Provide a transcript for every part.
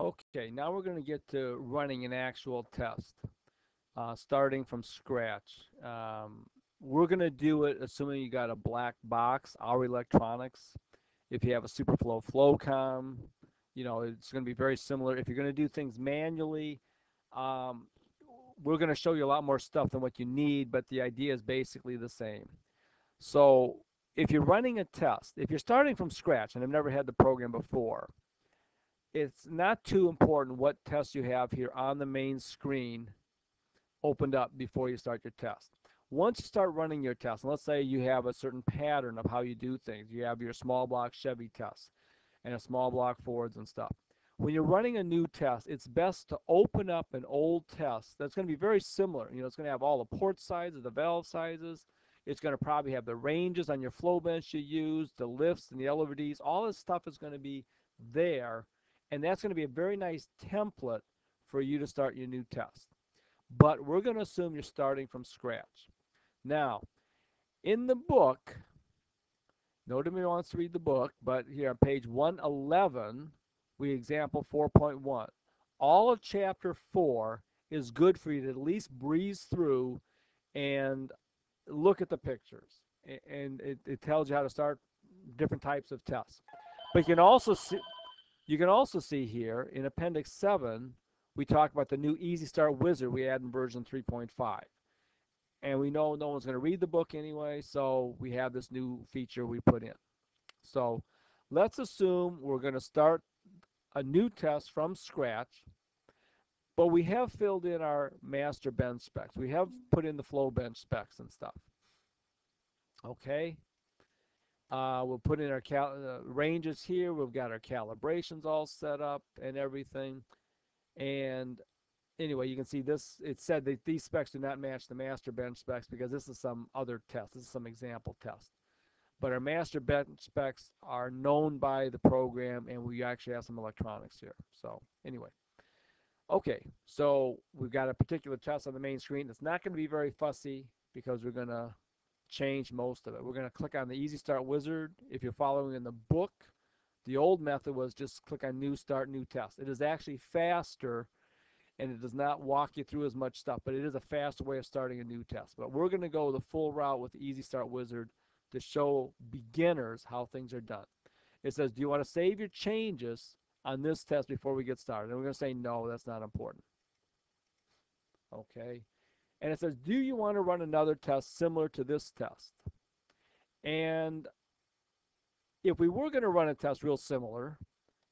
Okay, now we're going to get to running an actual test, uh, starting from scratch. Um, we're going to do it assuming you got a black box, our electronics. If you have a Superflow Flowcom, you know, it's going to be very similar. If you're going to do things manually, um, we're going to show you a lot more stuff than what you need, but the idea is basically the same. So if you're running a test, if you're starting from scratch and have never had the program before, it's not too important what test you have here on the main screen opened up before you start your test. Once you start running your test, and let's say you have a certain pattern of how you do things, you have your small block Chevy test and a small block Fords and stuff. When you're running a new test, it's best to open up an old test that's going to be very similar. You know, it's going to have all the port sizes, the valve sizes. It's going to probably have the ranges on your flow bench you use, the lifts and the LVDs. All this stuff is going to be there and that's going to be a very nice template for you to start your new test. But we're going to assume you're starting from scratch. Now, in the book, nobody wants to read the book, but here on page 111, we example 4.1. All of chapter 4 is good for you to at least breeze through and look at the pictures. And it, it tells you how to start different types of tests. But you can also see, you can also see here in Appendix 7, we talk about the new EZ Start Wizard we add in version 3.5. And we know no one's going to read the book anyway, so we have this new feature we put in. So let's assume we're going to start a new test from scratch, but we have filled in our master bench specs. We have put in the flow bench specs and stuff. Okay, uh, we'll put in our uh, ranges here. We've got our calibrations all set up and everything. And anyway, you can see this. It said that these specs do not match the master bench specs because this is some other test. This is some example test. But our master bench specs are known by the program, and we actually have some electronics here. So anyway. Okay, so we've got a particular test on the main screen. It's not going to be very fussy because we're going to change most of it. We're going to click on the EZ Start Wizard. If you're following in the book, the old method was just click on New Start, New Test. It is actually faster and it does not walk you through as much stuff, but it is a faster way of starting a new test. But we're going to go the full route with the EZ Start Wizard to show beginners how things are done. It says, do you want to save your changes on this test before we get started? And we're going to say, no, that's not important. Okay and it says, do you want to run another test similar to this test? And if we were going to run a test real similar,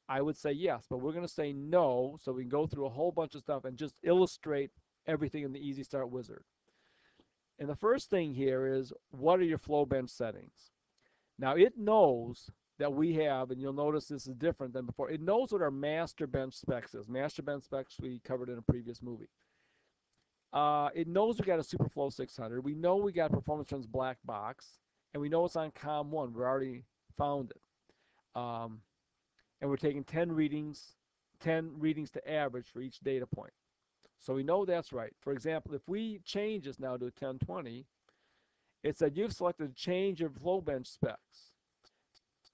I would say yes, but we're going to say no, so we can go through a whole bunch of stuff and just illustrate everything in the EZ Start Wizard. And the first thing here is, what are your flow bench settings? Now it knows that we have, and you'll notice this is different than before, it knows what our master bench specs is. Master bench specs we covered in a previous movie. Uh, it knows we got a Superflow 600. We know we got Performance Trends black box, and we know it's on COM1. We already found it. Um, and we're taking 10 readings, 10 readings to average for each data point. So we know that's right. For example, if we change this now to 1020, it said you've selected a change of flow bench specs.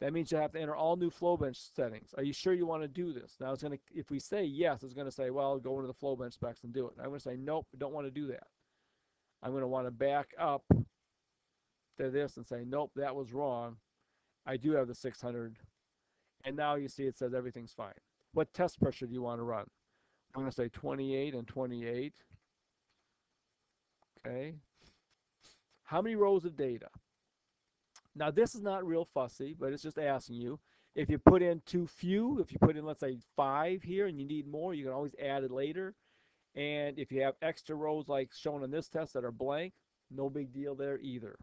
That means you have to enter all new flow bench settings. Are you sure you want to do this? Now it's going to, if we say yes, it's going to say, well, go into the flow bench specs and do it. I'm going to say, nope, don't want to do that. I'm going to want to back up to this and say, nope, that was wrong. I do have the 600. And now you see it says everything's fine. What test pressure do you want to run? I'm going to say 28 and 28. Okay. How many rows of data? Now this is not real fussy, but it's just asking you. If you put in too few, if you put in, let's say, five here and you need more, you can always add it later. And if you have extra rows like shown in this test that are blank, no big deal there either.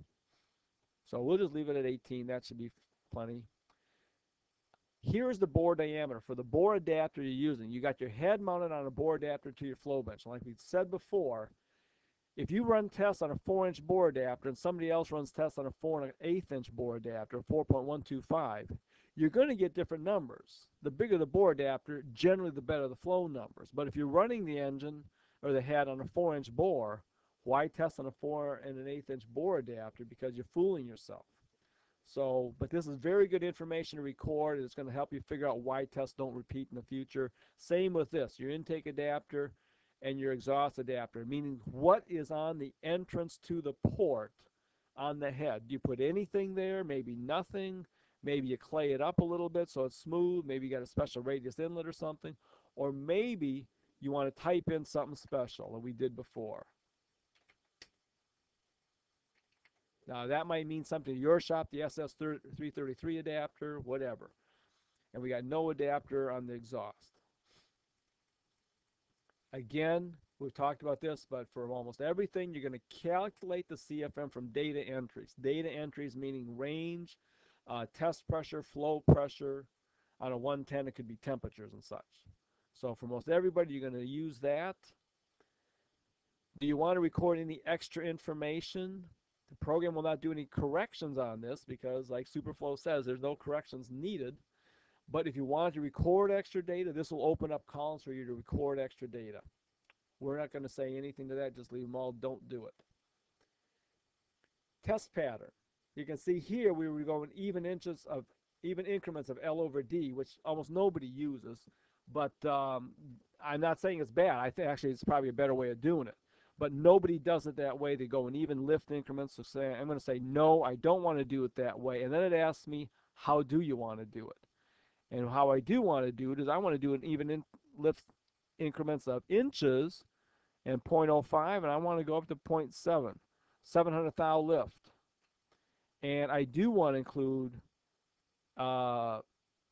So we'll just leave it at 18. That should be plenty. Here's the bore diameter. For the bore adapter you're using, you got your head mounted on a bore adapter to your flow bench. Like we said before, if you run tests on a 4 inch bore adapter and somebody else runs tests on a 4 and an eighth inch bore adapter, 4.125, you're going to get different numbers. The bigger the bore adapter, generally the better the flow numbers. But if you're running the engine or the head on a 4 inch bore, why test on a 4 and an eighth inch bore adapter? Because you're fooling yourself. So, but this is very good information to record. It's going to help you figure out why tests don't repeat in the future. Same with this, your intake adapter and your exhaust adapter, meaning what is on the entrance to the port on the head. Do you put anything there? Maybe nothing. Maybe you clay it up a little bit so it's smooth. Maybe you got a special radius inlet or something. Or maybe you want to type in something special that we did before. Now that might mean something to your shop, the SS333 adapter, whatever. And we got no adapter on the exhaust. Again, we've talked about this, but for almost everything, you're going to calculate the CFM from data entries. Data entries meaning range, uh, test pressure, flow pressure. On a 110, it could be temperatures and such. So for most everybody, you're going to use that. Do you want to record any extra information? The program will not do any corrections on this because, like Superflow says, there's no corrections needed. But if you want to record extra data, this will open up columns for you to record extra data. We're not going to say anything to that, just leave them all, don't do it. Test pattern. You can see here we were going even inches of even increments of L over D, which almost nobody uses. But um, I'm not saying it's bad. I think actually it's probably a better way of doing it. But nobody does it that way. They go in even lift increments. So say I'm going to say no, I don't want to do it that way. And then it asks me, how do you want to do it? And how I do want to do it is I want to do an even in lift increments of inches and 0.05, and I want to go up to 0.7, 700 thou lift. And I do want to include uh,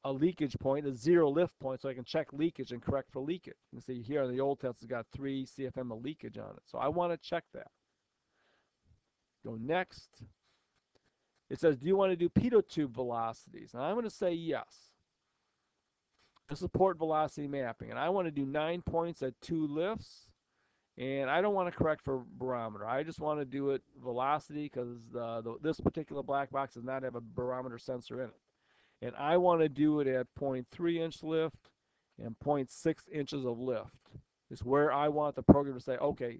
a leakage point, a zero lift point, so I can check leakage and correct for leakage. You can see here on the old test, it's got 3 CFM of leakage on it. So I want to check that. Go next. It says, do you want to do pitot tube velocities? And I'm going to say yes. This is port velocity mapping. And I want to do 9 points at 2 lifts. And I don't want to correct for barometer. I just want to do it velocity because this particular black box does not have a barometer sensor in it and I want to do it at 0.3 inch lift and 0.6 inches of lift. Is where I want the program to say, okay,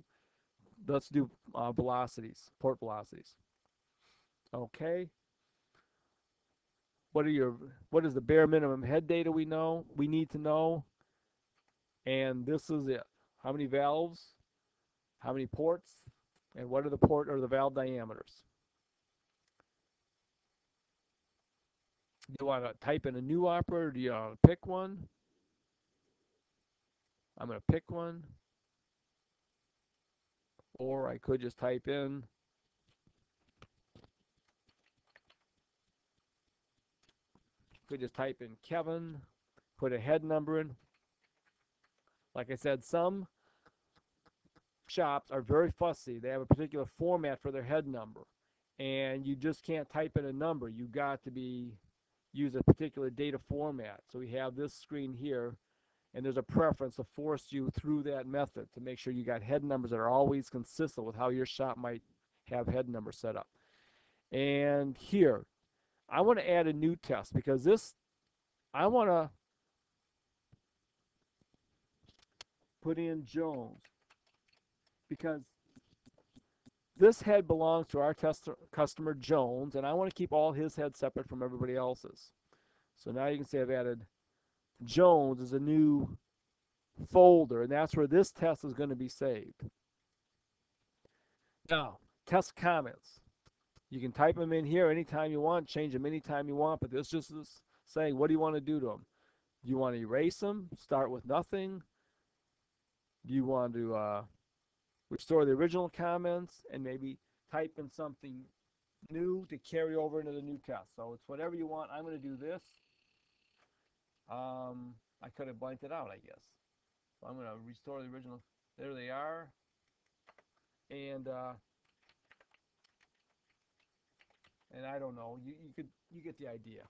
let's do uh, velocities, port velocities. Okay. What are your what is the bare minimum head data we know we need to know? And this is it. How many valves? How many ports? And what are the port or the valve diameters? Do you want to type in a new operator? Do you want to pick one? I'm going to pick one. Or I could just type in could just type in Kevin, put a head number in. Like I said, some shops are very fussy. They have a particular format for their head number. And you just can't type in a number. You got to be use a particular data format. So we have this screen here, and there's a preference to force you through that method to make sure you got head numbers that are always consistent with how your shop might have head numbers set up. And here, I want to add a new test because this, I want to put in Jones because this head belongs to our customer Jones, and I want to keep all his heads separate from everybody else's. So now you can see I've added Jones as a new folder, and that's where this test is going to be saved. Now, test comments. You can type them in here anytime you want, change them anytime you want, but this just is saying, what do you want to do to them? Do you want to erase them, start with nothing? Do you want to uh, restore the original comments, and maybe type in something new to carry over into the new test. So it's whatever you want. I'm going to do this. Um, I could have blanked it out, I guess. So I'm going to restore the original. There they are. And uh, and I don't know. You, you could you get the idea.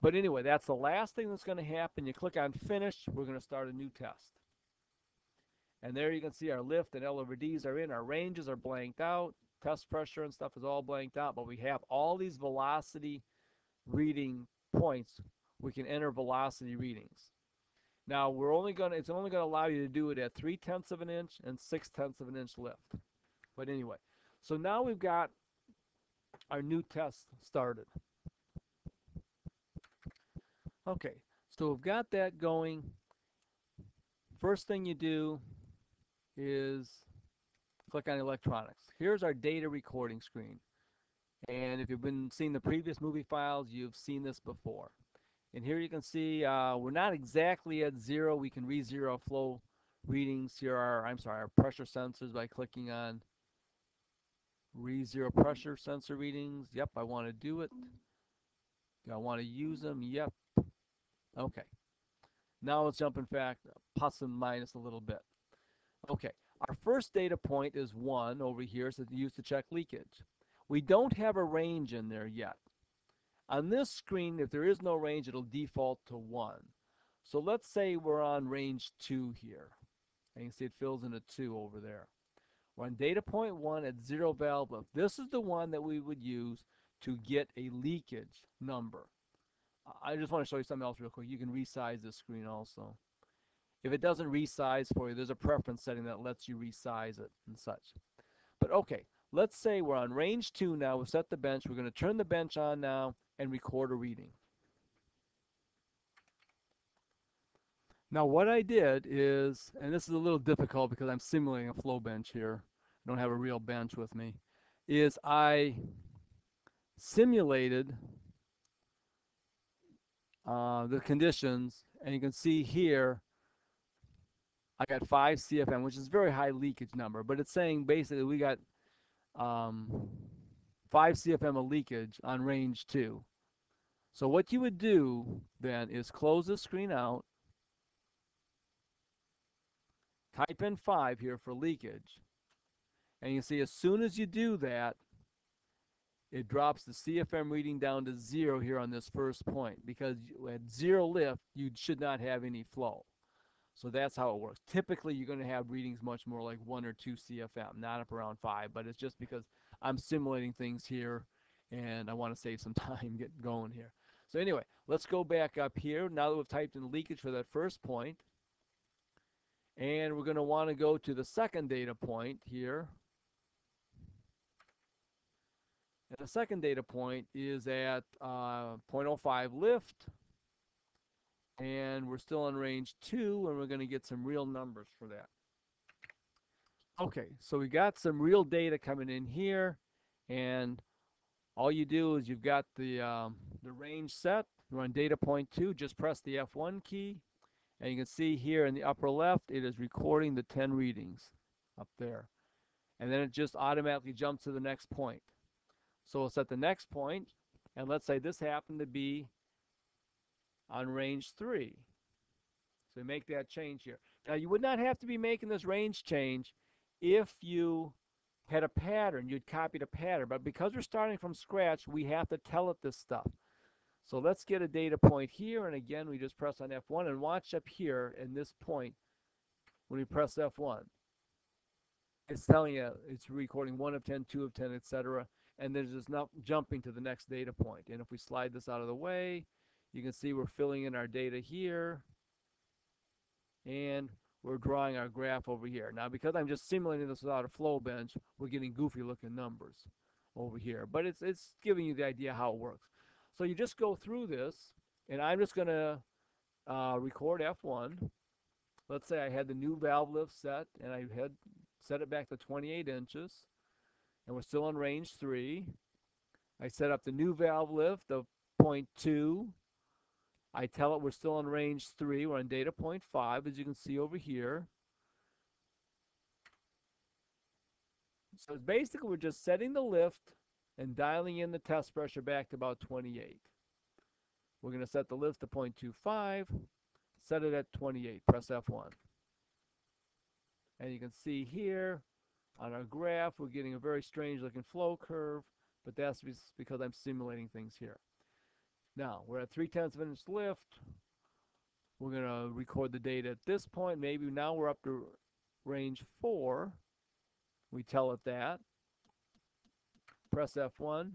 But anyway, that's the last thing that's going to happen. You click on finish. We're going to start a new test. And there you can see our lift and L over Ds are in. Our ranges are blanked out. Test pressure and stuff is all blanked out. But we have all these velocity reading points. We can enter velocity readings. Now we're only going to, it's only going to allow you to do it at 3 tenths of an inch and 6 tenths of an inch lift. But anyway, so now we've got our new test started. Okay, so we've got that going. First thing you do is click on electronics. Here's our data recording screen. And if you've been seeing the previous movie files, you've seen this before. And here you can see uh, we're not exactly at zero. We can re-zero flow readings. Here are, I'm sorry, our pressure sensors by clicking on re-zero pressure sensor readings. Yep, I want to do it. Do I want to use them? Yep. Okay. Now let's jump in fact plus and minus a little bit. Okay, our first data point is 1 over here, so used to check leakage. We don't have a range in there yet. On this screen, if there is no range, it'll default to 1. So let's say we're on range 2 here. And you can see it fills in a 2 over there. On data point 1 at 0 valve lift. This is the one that we would use to get a leakage number. I just want to show you something else real quick. You can resize this screen also. If it doesn't resize for you, there's a preference setting that lets you resize it and such. But okay, let's say we're on range 2 now. We've set the bench. We're going to turn the bench on now and record a reading. Now what I did is, and this is a little difficult because I'm simulating a flow bench here. I don't have a real bench with me, is I simulated uh, the conditions, and you can see here, I got 5 CFM, which is very high leakage number, but it's saying basically we got um, 5 CFM of leakage on range 2. So what you would do then is close the screen out, type in 5 here for leakage, and you see as soon as you do that, it drops the CFM reading down to zero here on this first point because at zero lift, you should not have any flow. So that's how it works. Typically, you're going to have readings much more like one or two CFM, not up around five, but it's just because I'm simulating things here and I want to save some time getting going here. So anyway, let's go back up here. Now that we've typed in leakage for that first point, and we're going to want to go to the second data point here. And the second data point is at uh, 0.05 lift. And we're still in range 2, and we're going to get some real numbers for that. Okay, so we got some real data coming in here. And all you do is you've got the, um, the range set. You're on data point 2. Just press the F1 key. And you can see here in the upper left, it is recording the 10 readings up there. And then it just automatically jumps to the next point. So it's at the next point, and let's say this happened to be on range 3. So make that change here. Now you would not have to be making this range change if you had a pattern, you'd copied a pattern. But because we're starting from scratch, we have to tell it this stuff. So let's get a data point here, and again, we just press on F1, and watch up here in this point when we press F1. It's telling you it's recording 1 of 10, 2 of 10, etc and there's just not jumping to the next data point. And if we slide this out of the way, you can see we're filling in our data here, and we're drawing our graph over here. Now, because I'm just simulating this without a flow bench, we're getting goofy looking numbers over here. But it's, it's giving you the idea how it works. So you just go through this, and I'm just going to uh, record F1. Let's say I had the new valve lift set, and I had set it back to 28 inches and we're still on range 3. I set up the new valve lift of 0.2. I tell it we're still on range 3. We're on data point 5, as you can see over here. So basically we're just setting the lift and dialing in the test pressure back to about 28. We're going to set the lift to 0.25, set it at 28, press F1. And you can see here on our graph, we're getting a very strange looking flow curve, but that's because I'm simulating things here. Now, we're at 3 tenths of an inch lift. We're going to record the data at this point. Maybe now we're up to range 4. We tell it that. Press F1.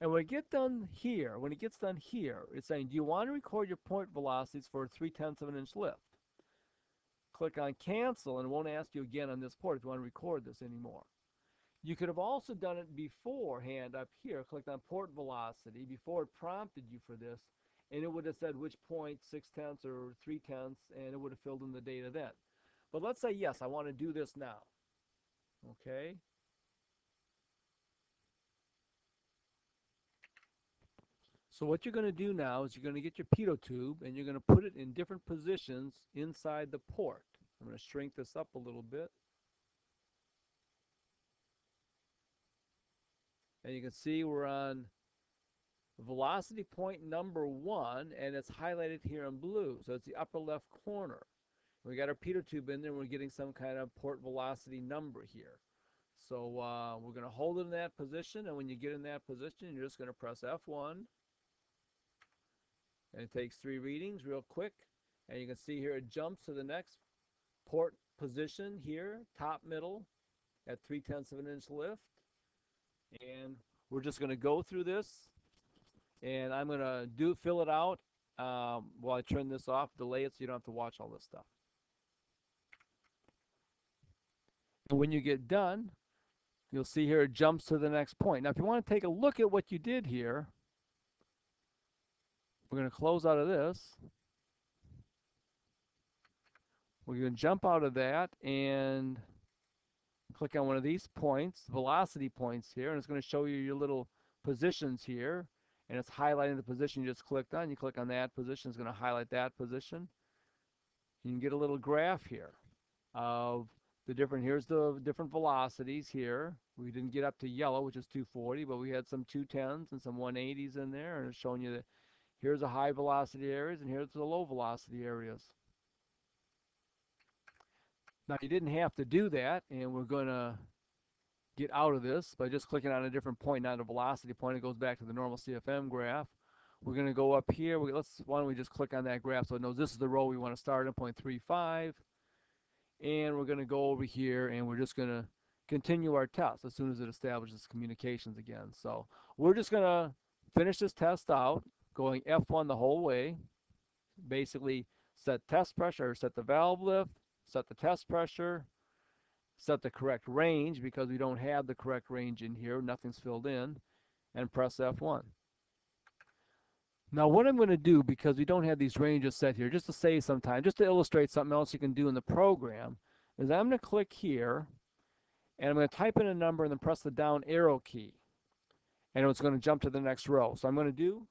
And when it gets done here, when it gets done here, it's saying, do you want to record your point velocities for a 3 tenths of an inch lift? click on cancel and it won't ask you again on this port if you want to record this anymore. You could have also done it beforehand up here, clicked on port velocity before it prompted you for this, and it would have said which point, six tenths or three tenths, and it would have filled in the data then. But let's say, yes, I want to do this now. Okay. So what you're going to do now is you're going to get your pitot tube and you're going to put it in different positions inside the port. I'm going to shrink this up a little bit. And you can see we're on velocity point number one, and it's highlighted here in blue. So it's the upper left corner. We got our pitot tube in there, and we're getting some kind of port velocity number here. So uh, we're going to hold it in that position, and when you get in that position, you're just going to press F1. And it takes three readings real quick. And you can see here it jumps to the next port position here, top middle, at 3 tenths of an inch lift. And we're just going to go through this. And I'm going to do fill it out um, while I turn this off, delay it so you don't have to watch all this stuff. And when you get done, you'll see here it jumps to the next point. Now, if you want to take a look at what you did here, we're going to close out of this. We're going to jump out of that and click on one of these points, velocity points here, and it's going to show you your little positions here. And it's highlighting the position you just clicked on. You click on that position, it's going to highlight that position. You can get a little graph here of the different, here's the different velocities here. We didn't get up to yellow, which is 240, but we had some 210s and some 180s in there, and it's showing you that here's the high velocity areas and here's the low velocity areas. Now you didn't have to do that, and we're going to get out of this by just clicking on a different point, not a velocity point. It goes back to the normal CFM graph. We're going to go up here. We, let's why don't we just click on that graph so it knows this is the row we want to start at 0.35. And we're going to go over here and we're just going to continue our test as soon as it establishes communications again. So we're just going to finish this test out, going F1 the whole way. Basically set test pressure, set the valve lift, set the test pressure, set the correct range because we don't have the correct range in here, nothing's filled in, and press F1. Now what I'm going to do, because we don't have these ranges set here, just to save some time, just to illustrate something else you can do in the program, is I'm going to click here, and I'm going to type in a number and then press the down arrow key. And it's going to jump to the next row. So I'm going to do,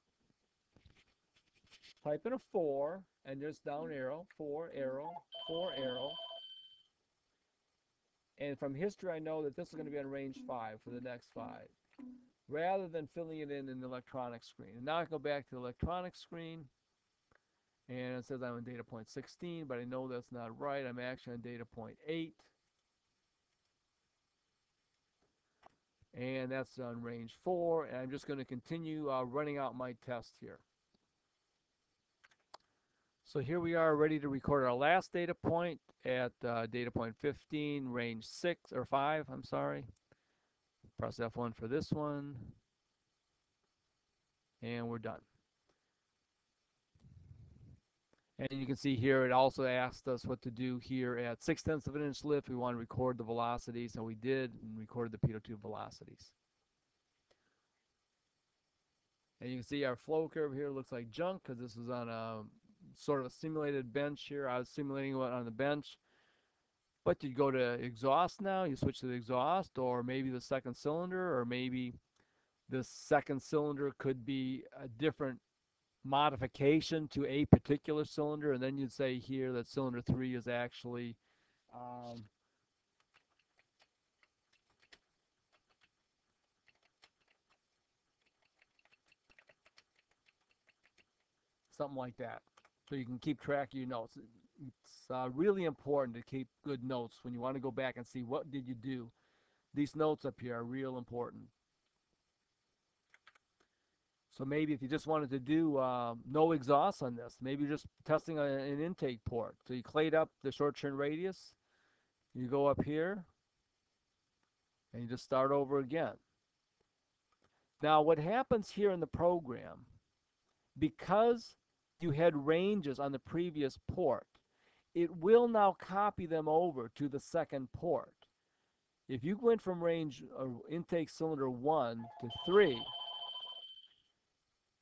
type in a 4, and just down arrow, 4 arrow, 4 arrow, and from history, I know that this is going to be on range 5 for the next 5, rather than filling it in in the electronic screen. And now I go back to the electronic screen, and it says I'm on data point 16, but I know that's not right. I'm actually on data point 8. And that's on range 4, and I'm just going to continue uh, running out my test here. So here we are ready to record our last data point at uh, data point 15, range 6 or 5, I'm sorry. Press F1 for this one. And we're done. And you can see here it also asked us what to do here at 6 tenths of an inch lift. We want to record the velocities, so we did and recorded the pitot tube velocities. And you can see our flow curve here looks like junk because this is on a sort of a simulated bench here. I was simulating what on the bench. But you go to exhaust now, you switch to the exhaust, or maybe the second cylinder, or maybe the second cylinder could be a different modification to a particular cylinder, and then you'd say here that cylinder three is actually um, something like that so you can keep track of your notes. It's uh, really important to keep good notes when you want to go back and see what did you do. These notes up here are real important. So maybe if you just wanted to do uh, no exhaust on this, maybe just testing a, an intake port. So you clayed up the short turn radius, you go up here, and you just start over again. Now what happens here in the program, because you had ranges on the previous port, it will now copy them over to the second port. If you went from range uh, intake cylinder one to three,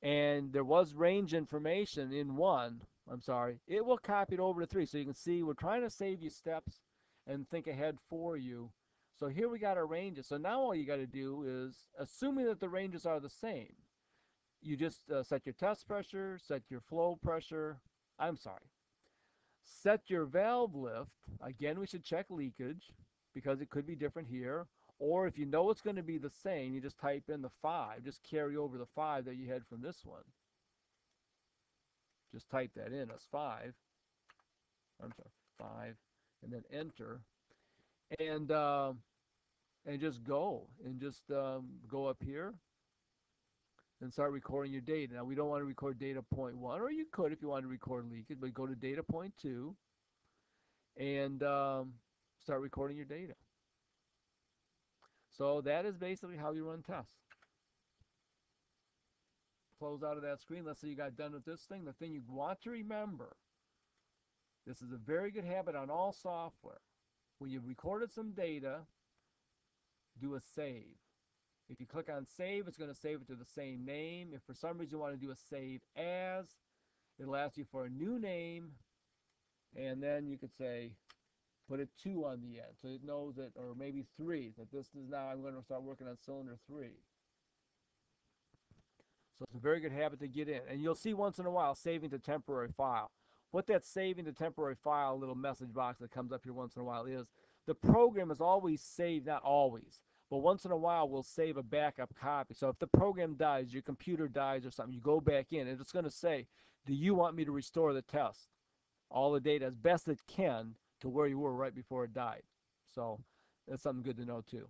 and there was range information in one, I'm sorry, it will copy it over to three. So you can see we're trying to save you steps and think ahead for you. So here we got our ranges. So now all you got to do is, assuming that the ranges are the same, you just uh, set your test pressure, set your flow pressure. I'm sorry. Set your valve lift. Again, we should check leakage because it could be different here. Or if you know it's going to be the same, you just type in the 5. Just carry over the 5 that you had from this one. Just type that in as 5. I'm sorry, 5. And then enter. And, uh, and just go. And just um, go up here and start recording your data. Now, we don't want to record data point 1, or you could if you want to record leakage, but go to data point 2 and um, start recording your data. So that is basically how you run tests. Close out of that screen. Let's say you got done with this thing. The thing you want to remember, this is a very good habit on all software. When you've recorded some data, do a save. If you click on save, it's going to save it to the same name. If for some reason you want to do a save as, it'll ask you for a new name, and then you could say put a 2 on the end so it knows that, or maybe 3, that this is now I'm going to start working on cylinder 3. So it's a very good habit to get in. And you'll see once in a while saving to temporary file. What that saving to temporary file little message box that comes up here once in a while is the program is always saved, not always, but once in a while we'll save a backup copy. So if the program dies, your computer dies or something, you go back in and it's going to say, do you want me to restore the test? All the data as best it can to where you were right before it died. So that's something good to know too.